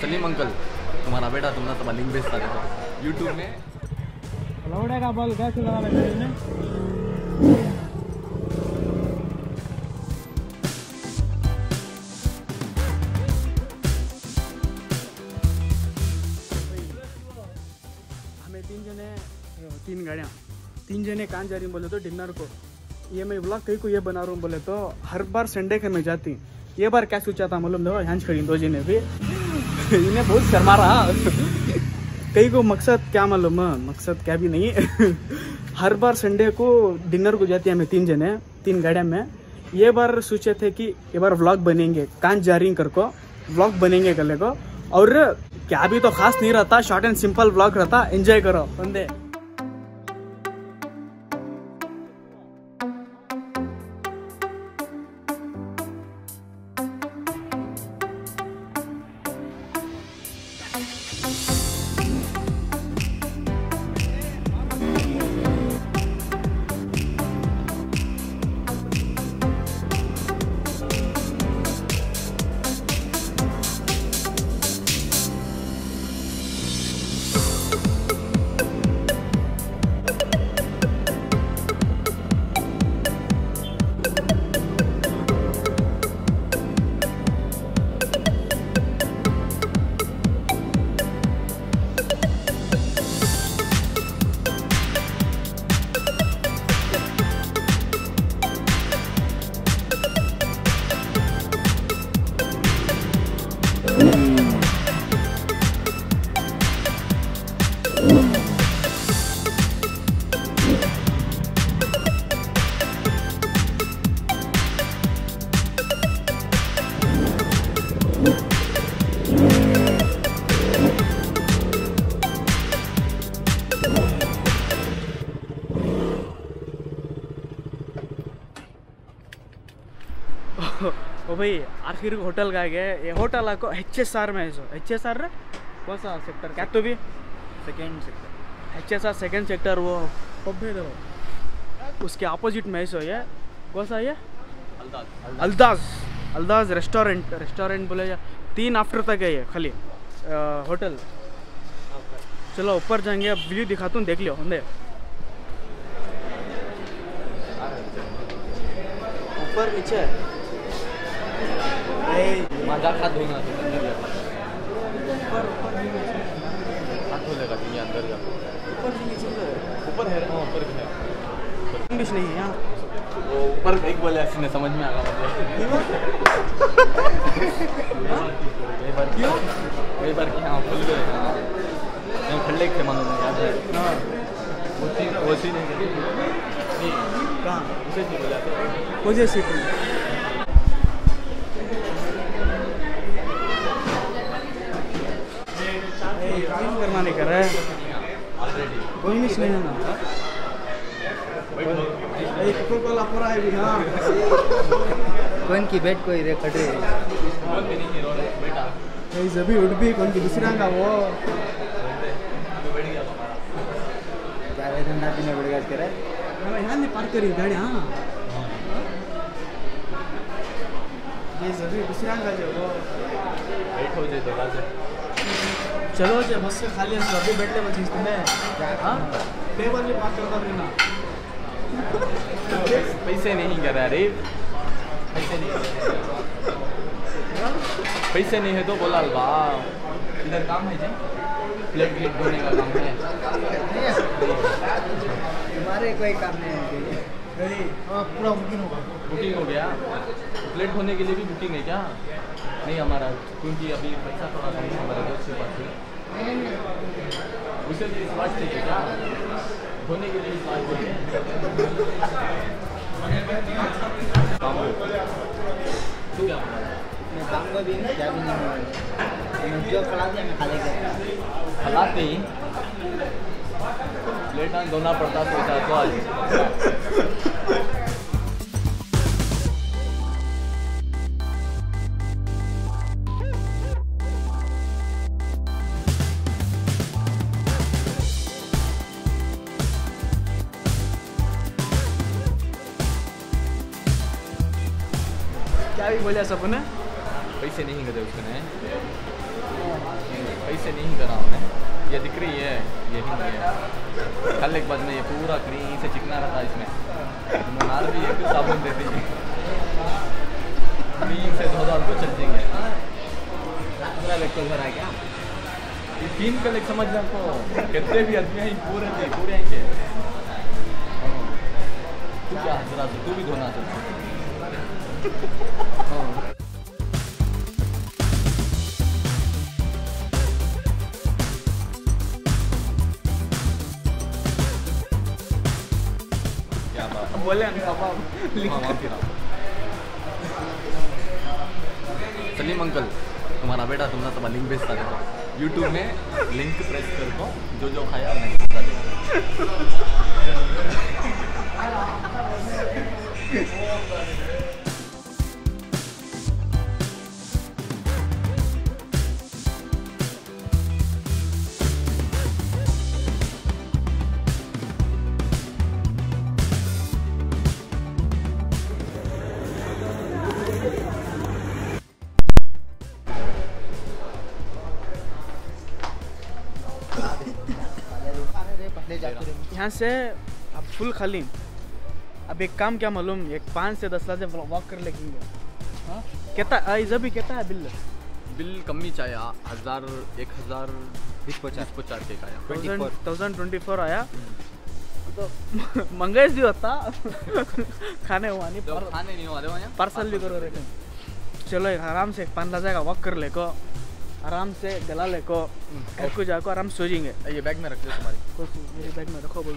Salim uncle तुम्हारा बेटा तुमने सब लिंक भेजता था यूट्यूब में। लौड़े का बॉल कैसे लगा में हमें तीन जने, तीन गाड़ियाँ, तीन जने कहाँ जा रही बोले तो डिनर को। ये मैं ब्लॉग कहीं को ये बना रहा हूँ बोले तो हर बार संडे के मैं जाती ये बार क्या सोचा था मालूम देखो यहाँ खड़ी दो जने भी। इन्हें बहुत शर्मा रहा। कई को मकसद क्या मालूम, है, मकसद क्या भी नहीं हर बार संडे को डिनर को जाती है हमें तीन जने, तीन गाड़िया में। ये बार सोचे थे कि ये बार व्लॉग बनेंगे, कान जारिंग कर को व्लॉग बनेंगे गले को। और क्या भी तो खास नहीं रहता शॉर्ट एंड सिंपल व्लॉग रहता एंजॉय करो, बंदे। Bye. भाई आखिर होटल का गए ये होटल आपको एच एस आर में है सो एच एस आर कौन सा सेक्टर क्या तो भी? Second sector H S R second sector वो पब है देखो उसके अपोजिट में है सो ये कौन सा ये? अल्दाज अल्दाज अल्दाज रेस्टोरेंट रेस्टोरेंट बोले या तीन आफ्टर तक है ये खाली होटल। चलो ऊपर जाएँगे अब व्यू दिखाता हूँ देख लियो होंगे। ऊपर नीचे माझा हाथ धोना तो अंदर जा हाथ धो लेगा तुम ये अंदर जा ऊपर है हाँ ऊपर है इंग्लिश नहीं है. यहाँ वो ऊपर एक बोले ऐसे ने समझ में आ गया मुझे कई बार क्यों कई बार कि हाँ खुल गए हाँ. नहीं खल्ले थे मानो मैं याद है हाँ. वो चीज़ वो चीज़ नहीं. नहीं कहाँ उसे नहीं बोला मुझे सीख करना नहीं कर रहा है कोई मिस नहीं है ना कोको कोला पूरा है भी हाँ की बेट कोई रे कटे जबी उठ भी कौन की दूसरा का वो? क्या वे धंधा बिना बड़गाज करे हमें यहाँ नहीं पार्क करी गाड़ी हाँ। ये जबी दूसरा का जो वो वेट हो जाए थोड़ा सा चलो जे बस से खाली है अभी बैठने में चीज़ तुम्हें हाँ? टेबल भी पार्क करता रहना पैसे नहीं कर रे। पैसे नहीं पैसे नहीं है तो बोला अलवा इधर काम है जी। प्लेट प्लेट धोने का काम है। तुम्हारे कोई काम नहीं है। पूरा बुकिंग होगा। बुकिंग हो गया। प्लेट धोने के लिए भी बुकिंग है क्या? नहीं हमारा क्योंकि अभी पैसा थोड़ा कम है हमारे दोस्त के पास है उसे भी इस बात चाहिए क्या? धोने के लिए इस बात चाहिए। काम हो। तू क्या बोला मैं काम को भी क्या भी नहीं जो खड़ा दिया मैं खाली कर हालात नहीं प्लेट ना धोना पड़ता तो तो आज। क्या भी बोलिया सपने पैसे नहीं गए उसने ऐसे नहीं करा हमने ये दिख रही है यही है कल एक बाद में ये पूरा क्लीन से चिकना रहता इसमें मुनार भी एक साबुन देती है क्लीन से धो धाल को चल जाएँगे पूरा लेग को घर आ गया ये तीन कल एक समझ रहे को कितने भी आदमी हैं पूरे थे पूरे के हाँ। तू क्या था? तू भी धोना था बात बोले। सलीम अंकल तुम्हारा बेटा तुमने तुम्हारा लिंक भेजता देखो यूट्यूब में लिंक प्रेस कर दो जो जो खाया मैं भेजता देखो यहाँ से अब फुल खाली। अब एक काम क्या मालूम एक पाँच से दस लाख वॉक कर लेंगे। हाँ? कितना इधर भी कितना है बिल? बिल कम ही चाहिए हज़ार एक हज़ार बीस पचास पचास के आया। थाउज़ेंड ट्वेंटी फोर आया। तो मंगेश भी होता। खाने हुआ नहीं तो खाने नहीं वहाँ पार्सल भी करो चलो आराम से पाँच लाख का वॉक कर ले को आराम से गला ले को घर को जाकर आराम से सो ये बैग में रख लो तुम्हारी। मेरे बैग में रखो बोल